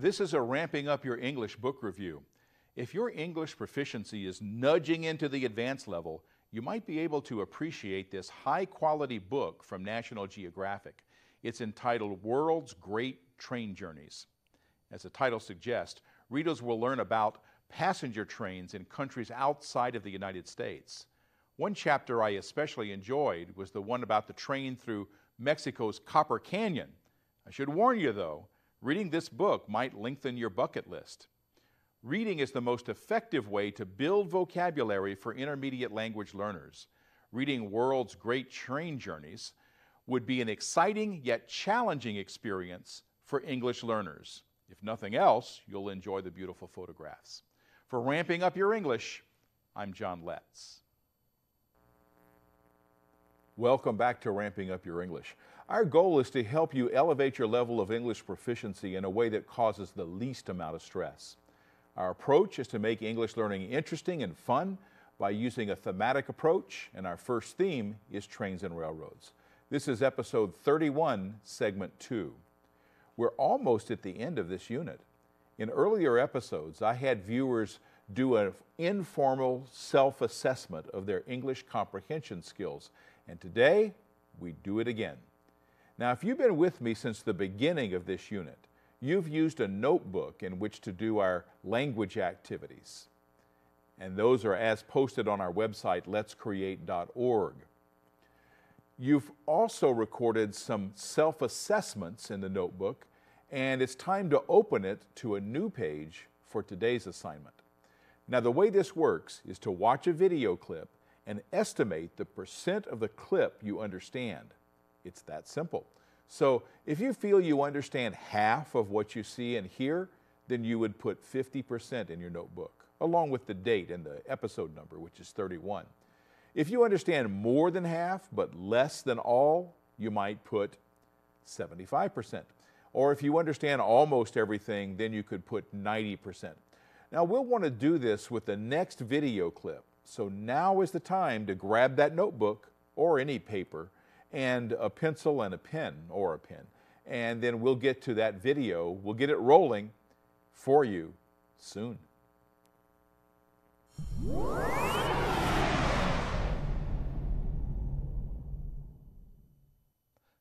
This is a Ramping Up Your English book review. If your English proficiency is nudging into the advanced level, you might be able to appreciate this high quality book from National Geographic. It's entitled World's Great Train Journeys. As the title suggests, readers will learn about passenger trains in countries outside of the United States. One chapter I especially enjoyed was the one about the train through Mexico's Copper Canyon. I should warn you, though, reading this book might lengthen your bucket list. Reading is the most effective way to build vocabulary for intermediate language learners. Reading World's Great Train Journeys would be an exciting yet challenging experience for English learners. If nothing else, you'll enjoy the beautiful photographs. For Ramping Up Your English, I'm John Letts. Welcome back to Ramping Up Your English. Our goal is to help you elevate your level of English proficiency in a way that causes the least amount of stress. Our approach is to make English learning interesting and fun by using a thematic approach, and our first theme is trains and railroads. This is episode 31, segment 2. We're almost at the end of this unit. In earlier episodes, I had viewers do an informal self assessment of their English comprehension skills and today, we do it again. Now, if you've been with me since the beginning of this unit, you've used a notebook in which to do our language activities. And those are as posted on our website, letzcreate.org. You've also recorded some self assessments in the notebook, and it's time to open it to a new page for today's assignment. Now, the way this works is to watch a video clip and estimate the percent of the clip you understand. It's that simple. So if you feel you understand half of what you see and hear, then you would put 50% in your notebook, along with the date and the episode number, which is 31. If you understand more than half but less than all, you might put 75%. Or if you understand almost everything, then you could put 90%. Now we'll want to do this with the next video clip. So now is the time to grab that notebook or any paper and a pencil and a pen or a pen. And then we'll get to that video. We'll get it rolling for you soon.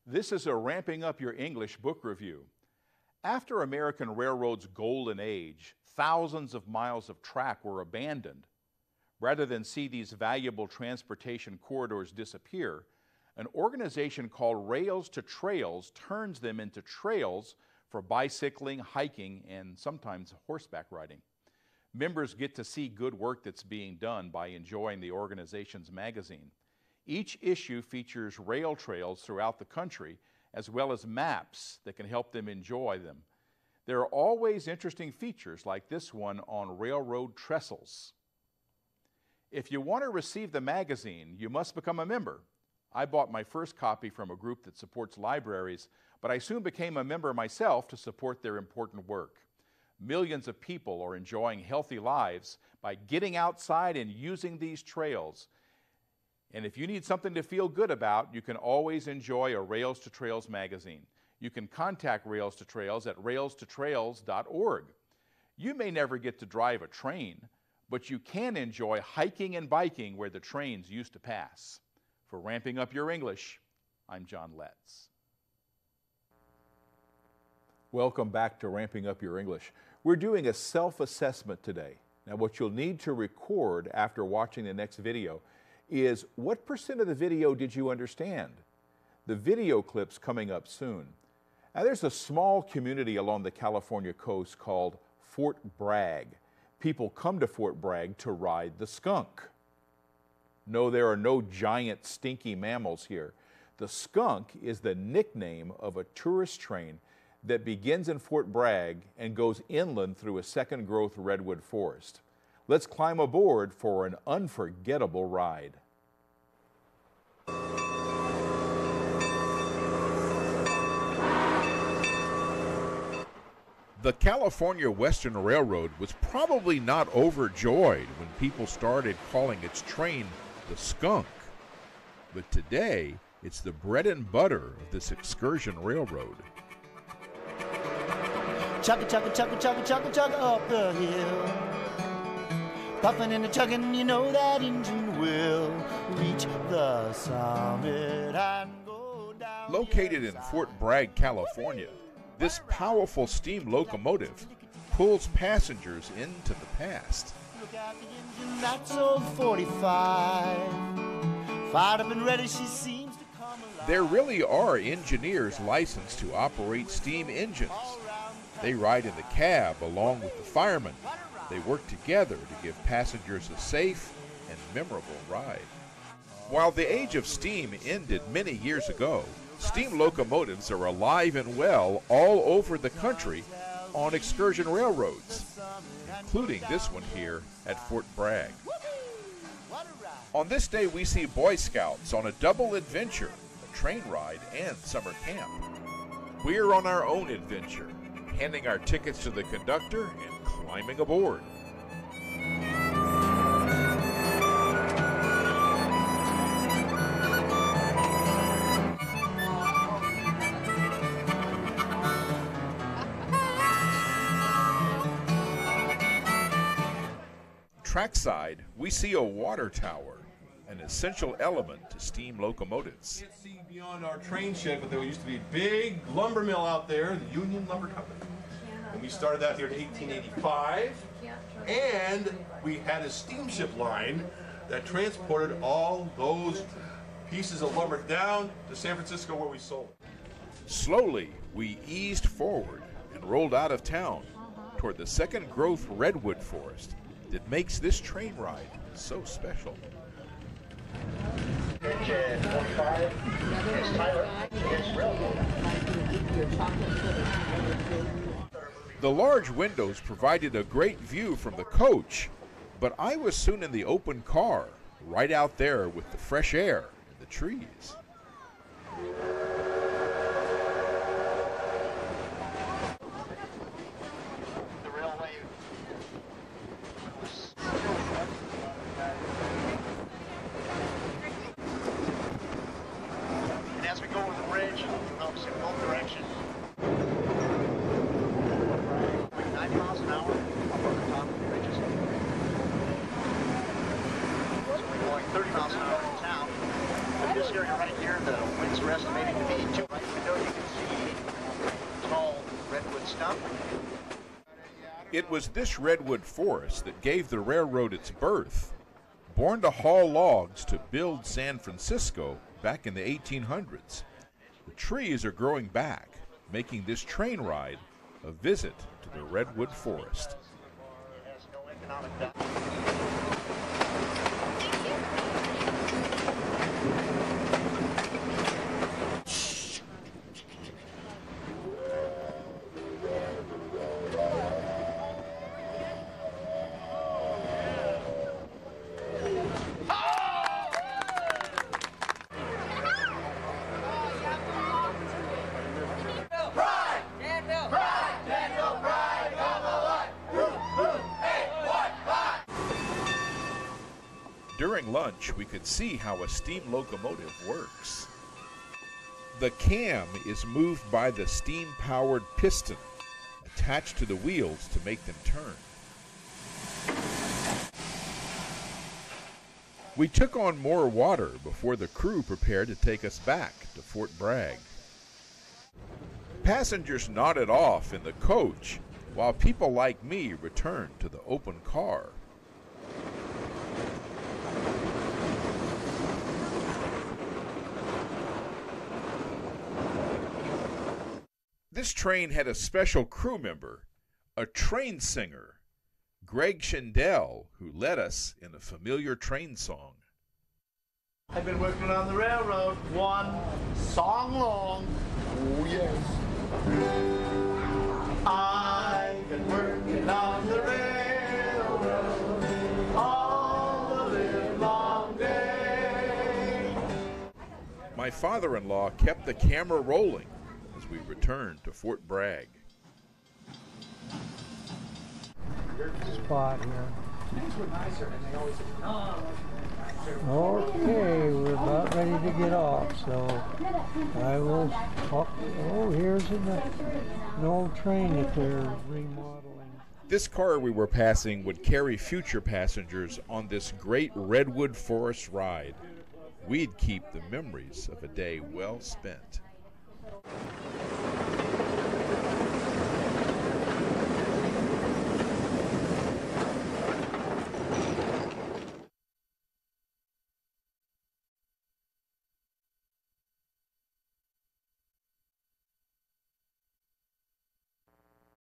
This is a Ramping Up Your English book review. After American Railroad's golden age, thousands of miles of track were abandoned Rather than see these valuable transportation corridors disappear, an organization called Rails to Trails turns them into trails for bicycling, hiking, and sometimes horseback riding. Members get to see good work that's being done by enjoying the organization's magazine. Each issue features rail trails throughout the country, as well as maps that can help them enjoy them. There are always interesting features like this one on railroad trestles. If you want to receive the magazine, you must become a member. I bought my first copy from a group that supports libraries, but I soon became a member myself to support their important work. Millions of people are enjoying healthy lives by getting outside and using these trails. And if you need something to feel good about, you can always enjoy a Rails to Trails magazine. You can contact Rails to Trails at railstotrails.org. You may never get to drive a train, but you can enjoy hiking and biking where the trains used to pass. For Ramping Up Your English, I'm John Letts. Welcome back to Ramping Up Your English. We're doing a self assessment today. Now, what you'll need to record after watching the next video is what percent of the video did you understand? The video clip's coming up soon. Now, there's a small community along the California coast called Fort Bragg people come to Fort Bragg to ride the skunk. No, there are no giant stinky mammals here. The skunk is the nickname of a tourist train that begins in Fort Bragg and goes inland through a second growth redwood forest. Let's climb aboard for an unforgettable ride. The California Western Railroad was probably not overjoyed when people started calling its train the skunk. But today, it's the bread and butter of this excursion railroad. chugga chugga chugga chugga chugga chugga up the hill. Puffing and a chugging, you know that engine will reach the summit and go down. Located in Fort Bragg, California, this powerful steam locomotive pulls passengers into the past. Look at the engine, that's old 45. Fired up and ready, she seems to come alive. There really are engineers licensed to operate steam engines. They ride in the cab along with the firemen. They work together to give passengers a safe and memorable ride. While the age of steam ended many years ago, steam locomotives are alive and well all over the country on excursion railroads, including this one here at Fort Bragg. On this day, we see Boy Scouts on a double adventure a train ride and summer camp. We're on our own adventure, handing our tickets to the conductor and climbing aboard. Trackside, we see a water tower, an essential element to steam locomotives. can't see beyond our train shed, but there used to be a big lumber mill out there, the Union Lumber Company. And we started that here in 1885. And we had a steamship line that transported all those pieces of lumber down to San Francisco where we sold it. Slowly, we eased forward and rolled out of town toward the second growth redwood forest that makes this train ride so special. The large windows provided a great view from the coach, but I was soon in the open car, right out there with the fresh air and the trees. the railway was and as we go over the bridge, obviously in both directions, 90 miles an hour up on the top of the bridges. So we're going 30 miles an hour in town. But this area right here, the winds are estimated to be two. Right window, you can see tall redwood stump. It was this redwood forest that gave the railroad its birth. Born to haul logs to build San Francisco back in the 1800s, the trees are growing back, making this train ride a visit to the redwood forest. It has no economic value. During lunch, we could see how a steam locomotive works. The cam is moved by the steam powered piston attached to the wheels to make them turn. We took on more water before the crew prepared to take us back to Fort Bragg. Passengers nodded off in the coach while people like me returned to the open car. This train had a special crew member, a train singer, Greg Schindel, who led us in a familiar train song. I've been working on the railroad one song long. Oh, yes. I've been working on the railroad all the live long day. My father in law kept the camera rolling as we return to Fort Bragg. spot here. Okay, we're about ready to get off, so I will talk. Oh, here's an, an old train that they're remodeling. This car we were passing would carry future passengers on this great redwood forest ride. We'd keep the memories of a day well spent.